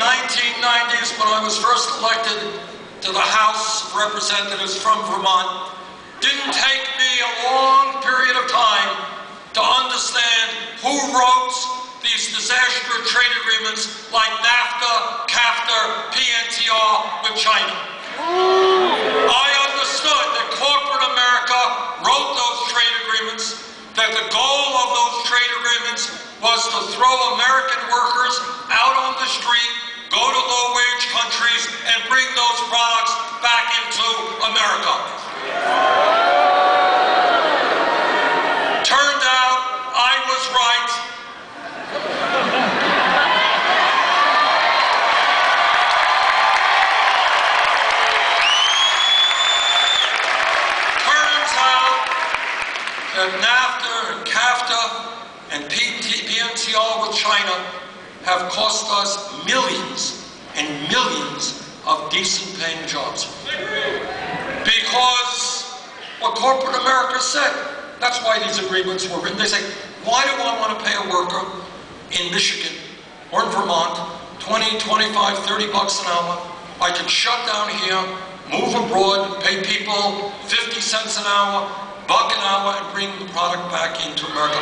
1990s, when I was first elected to the House of Representatives from Vermont, didn't take me a long period of time to understand who wrote these disaster trade agreements like NAFTA, CAFTA, PNTR with China. I understood that corporate America wrote those trade agreements, that the goal of those trade agreements was to throw American workers out on the street, that NAFTA and CAFTA and PT PNTR with China have cost us millions and millions of decent paying jobs. Because what corporate America said, that's why these agreements were written. They say, why do I want to pay a worker in Michigan or in Vermont 20, 25, 30 bucks an hour? I can shut down here, move abroad, pay people 50 cents an hour, buck an hour, and bring the product back into America.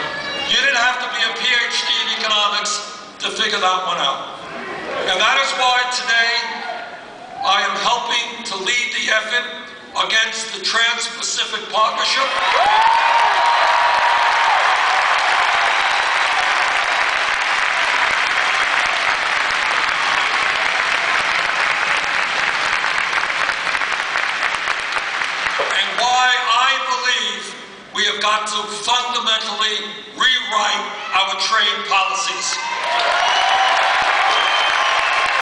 You didn't have to be a PhD in economics to figure that one out. And that is why today I am helping to lead the effort against the Trans-Pacific Partnership. And why I believe we have got to fundamentally rewrite our trade policies.